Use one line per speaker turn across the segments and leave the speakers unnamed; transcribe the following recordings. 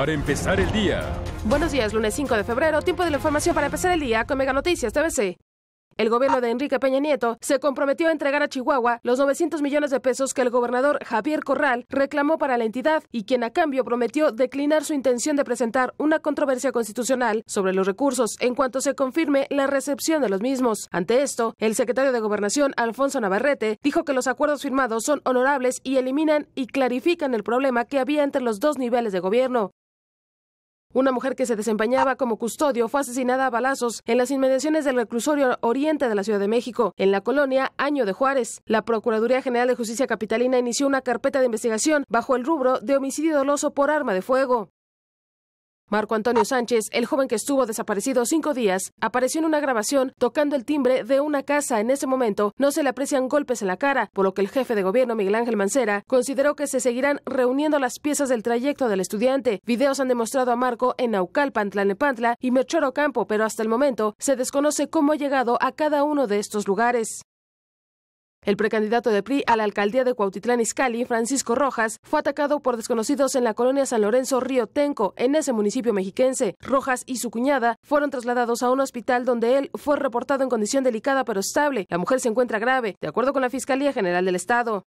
para empezar el día.
Buenos días, lunes 5 de febrero, tiempo de la información para empezar el día con Mega Noticias TVC. El gobierno de Enrique Peña Nieto se comprometió a entregar a Chihuahua los 900 millones de pesos que el gobernador Javier Corral reclamó para la entidad y quien a cambio prometió declinar su intención de presentar una controversia constitucional sobre los recursos en cuanto se confirme la recepción de los mismos. Ante esto, el secretario de Gobernación, Alfonso Navarrete, dijo que los acuerdos firmados son honorables y eliminan y clarifican el problema que había entre los dos niveles de gobierno. Una mujer que se desempeñaba como custodio fue asesinada a balazos en las inmediaciones del reclusorio oriente de la Ciudad de México, en la colonia Año de Juárez. La Procuraduría General de Justicia Capitalina inició una carpeta de investigación bajo el rubro de homicidio doloso por arma de fuego. Marco Antonio Sánchez, el joven que estuvo desaparecido cinco días, apareció en una grabación tocando el timbre de una casa. En ese momento no se le aprecian golpes en la cara, por lo que el jefe de gobierno Miguel Ángel Mancera consideró que se seguirán reuniendo las piezas del trayecto del estudiante. Videos han demostrado a Marco en Naucalpan, Tlalnepantla y Merchoro Campo, pero hasta el momento se desconoce cómo ha llegado a cada uno de estos lugares. El precandidato de PRI a la alcaldía de Cuautitlán Izcalli, Francisco Rojas, fue atacado por desconocidos en la colonia San Lorenzo Río Tenco, en ese municipio mexiquense. Rojas y su cuñada fueron trasladados a un hospital donde él fue reportado en condición delicada pero estable. La mujer se encuentra grave, de acuerdo con la Fiscalía General del Estado.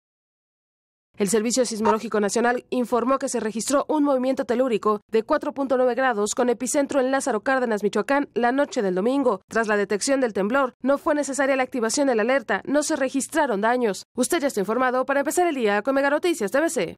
El Servicio Sismológico Nacional informó que se registró un movimiento telúrico de 4.9 grados con epicentro en Lázaro Cárdenas, Michoacán, la noche del domingo. Tras la detección del temblor, no fue necesaria la activación de la alerta, no se registraron daños. Usted ya está informado para empezar el día con Mega Noticias TVC.